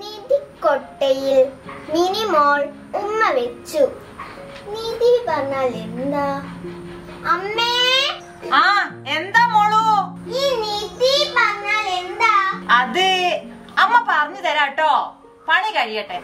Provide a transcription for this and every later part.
നിധിക്കൊട്ടയിൽ മിനിമോൾ ഉമ്മ വെച്ചു. നിധി പറഞ്ഞാൽ എന്താ? അമ്മേ! ആ എന്താ മോളു? ഈ നിധി പറഞ്ഞാൽ എന്താ? അത് അമ്മ പറഞ്ഞു തരാട്ടോ. പണി കഴിയട്ടെ.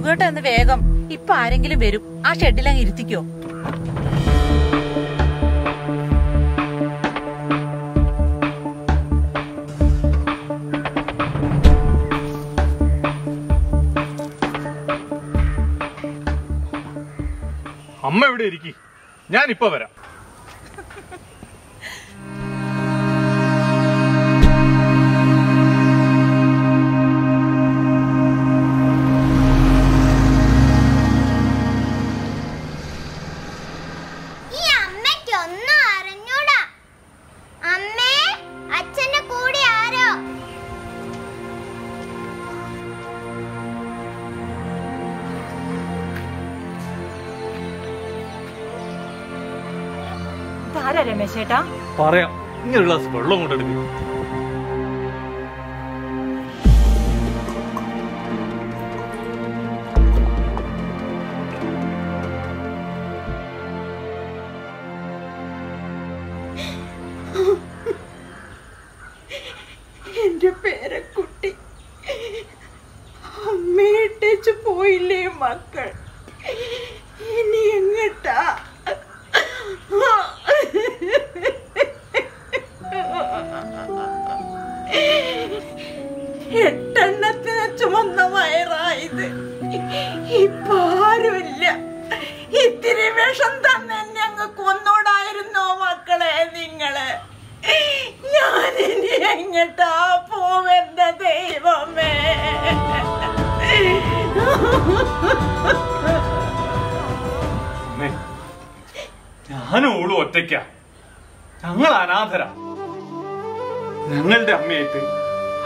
സുഖേട്ട എന്ന് വേഗം ഇപ്പൊ ആരെങ്കിലും വരും. ആ ഷെഡിലങ്ങ് ഇരുത്തിക്കോ. അമ്മ എവിടെ ഇരിക്കി? ഞാനിപ്പോ വരാം. ഇതാരാ രമേശേട്ടാ പറയാം. ഇങ്ങനെ ഗ്ലാസ് വെള്ളം കൊണ്ടെടുക്കും എന്റെ പേരക്കുട്ടി. അമ്മയിട്ടേച്ച് പോയില്ലേ മക്കൾ? ഇനി എങ്ങട്ടാ? ചുമന്ന വയറായത്. ഇപ്പൊ ആരുമില്ല. ഇത്തിരി വിഷം തന്നെ ഞങ്ങൾ കൊന്നോടായിരുന്നോ മക്കളെ നിങ്ങൾ? ഞാനിനി എങ്ങട്ടാ പോവെന്ന ദൈവമേ? ഞാനും ഓളും ഒറ്റയ്ക്ക. ഞങ്ങൾ അനാഥരാ. ഞങ്ങളുടെ അമ്മയായിട്ട്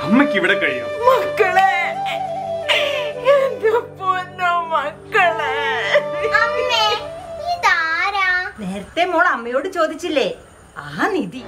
അമ്മയ്ക്ക് ഇവിടെ കഴിയാം മക്കളെ നേരത്തെ മോൾ അമ്മയോട് ചോദിച്ചില്ലേ? ആ നിധി.